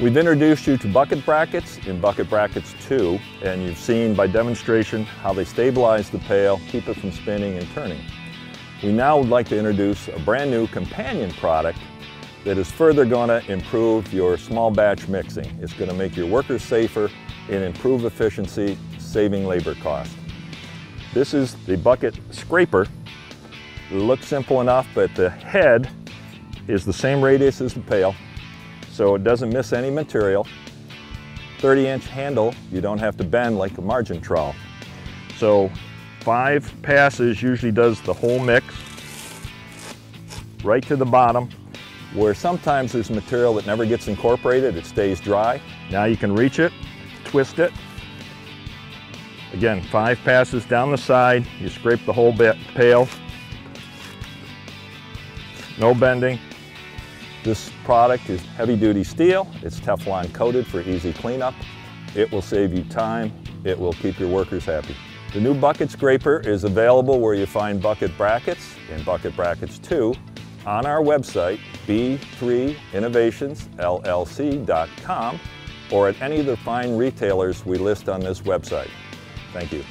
We've introduced you to bucket brackets in Bucket Brackets 2, and you've seen by demonstration how they stabilize the pail, keep it from spinning and turning. We now would like to introduce a brand new companion product that is further going to improve your small batch mixing. It's going to make your workers safer and improve efficiency, saving labor cost. This is the bucket scraper. It looks simple enough, but the head is the same radius as the pail, so it doesn't miss any material. 30 inch handle, you don't have to bend like a margin trowel. So five passes usually does the whole mix right to the bottom where sometimes there's material that never gets incorporated, it stays dry. Now you can reach it, twist it. Again, five passes down the side, you scrape the whole bit, pail. No bending. This product is heavy duty steel, it's Teflon coated for easy cleanup. It will save you time, it will keep your workers happy. The new bucket scraper is available where you find bucket brackets in Bucket Brackets 2 on our website, b3innovationsllc.com, or at any of the fine retailers we list on this website. Thank you.